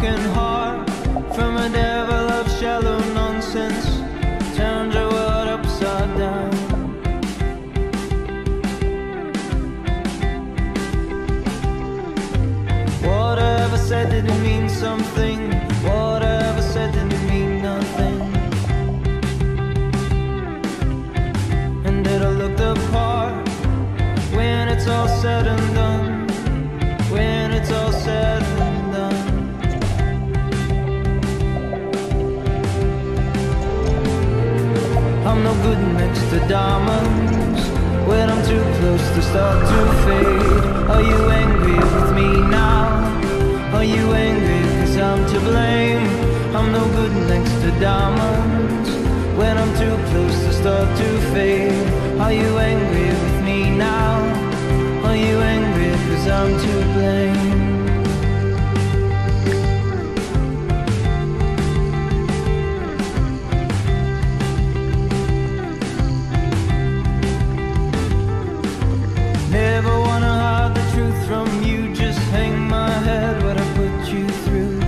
from a devil of shallow nonsense. Turns our world upside down. Whatever said did it mean something? I'm no good next to diamonds when I'm too close to start to fade. Are you angry with me now? Are you angry cause I'm to blame? I'm no good next to diamonds when I'm too close to start to fade. Are you angry with me now? Are you angry cause I'm to from you. Just hang my head what I put you through.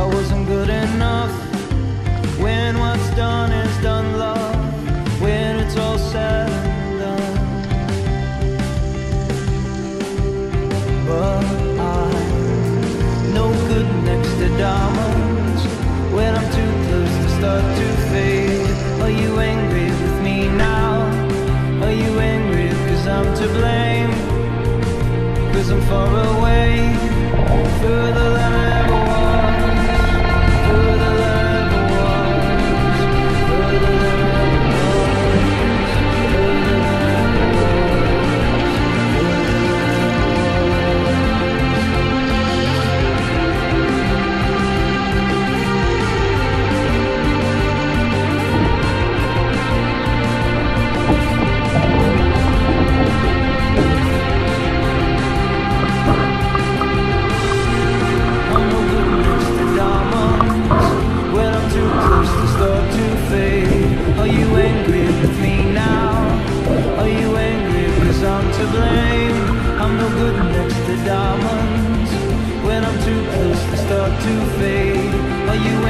I wasn't good enough. When what's done is done, love. When it's all said and done. But I'm no good next to diamonds. When I'm too close to start to I'm far away, to fade. Are you